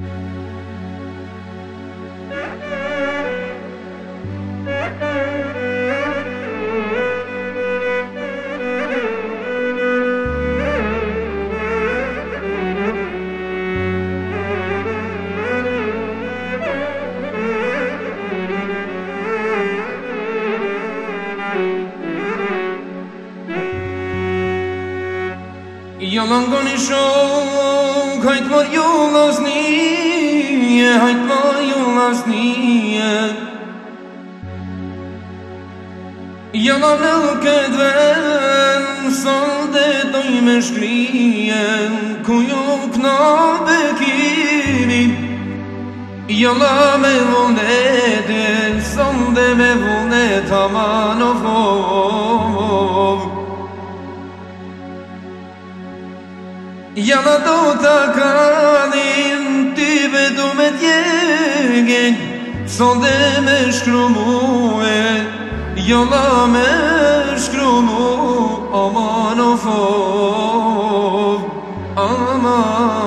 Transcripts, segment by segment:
Thank you. Jo më ngoni shok, hajt mor ju lasnije, hajt mor ju lasnije Jo më lëll këtë ven, sa dhe doj me shkrije Ku ju këna bekimi, jo më me vullnete Sa dhe me vullnete, ma në Ja da do të kadhin, ti vedu me tjegin, sonde me shkru muhe, jo da me shkru muhe, aman o fof, aman.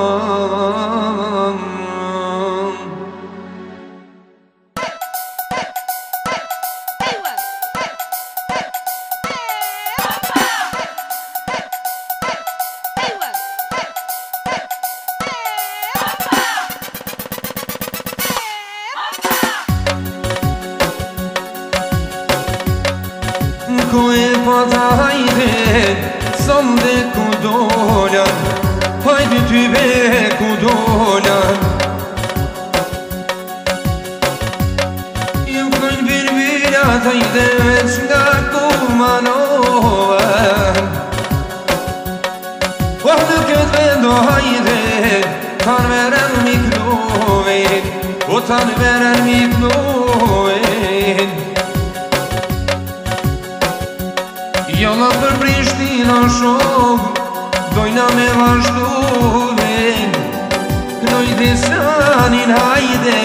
hajde Som dhe ku dola Hajde ty be ku dola Jum kënj bir bir atajde Vec nga ku manova Oh në këtë vendo hajde Tanë veren mi këdove O tanë veren mi këdove Ma për brishti në shumë, dojna me vazhdu me Kënoj dhe sanin hajde,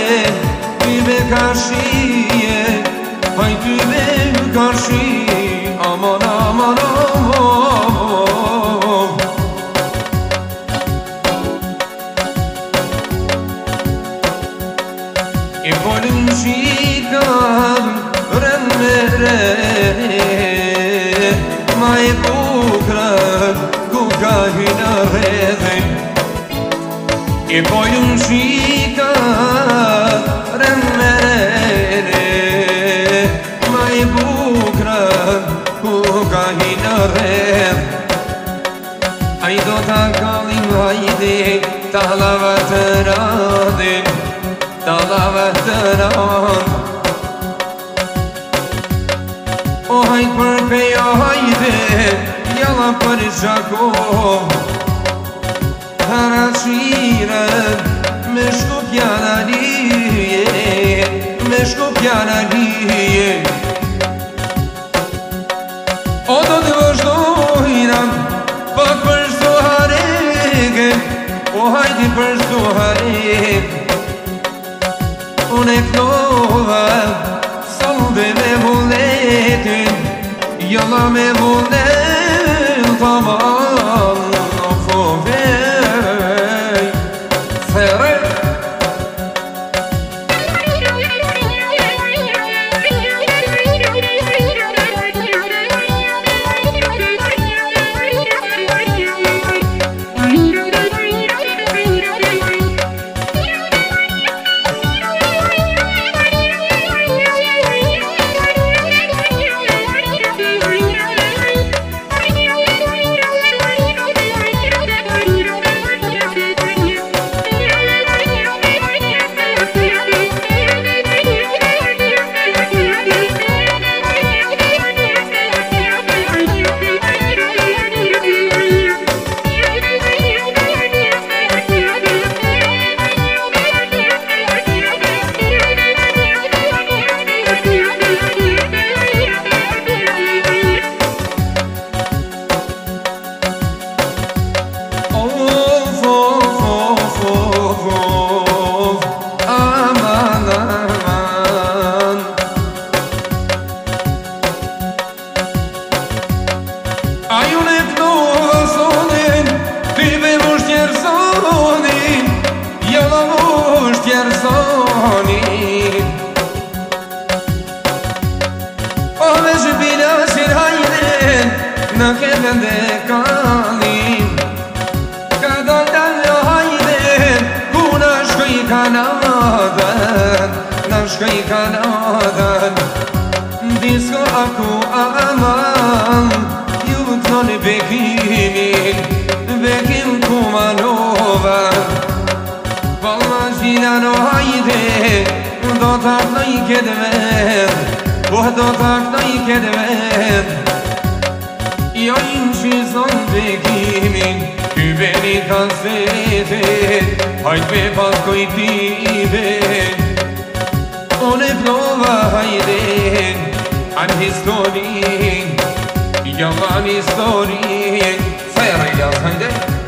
ty ka shie, paj ty ka shie E poi un cica remere Ma i bucra cuca in re Ai do ta cali mai de ta lava te rade Ta lava te rade O hai per pe o hai de Yala per jacob mire Me shko pjana dije Me shko pjana dije O do të vazhdojna Pak po për shdo O po hajdi për shdo hareke Unë e knova Salve me vulletin Jalla jo me vullet Tama po dhe kalim Ka dal dal hajde Ku në shkoj kanadën Në shkoj kanadën Disko aku Ju të thonë bekimin Bekim ku manova Valla zhina në hajde Do të akna po jo i këtë vend do të i këtë vend Jo چیزان بگیمین تو بری کنسرته های به پاکوی دیبن اونه بلوه هایدن an historien, ja an historien, feier ich das heute.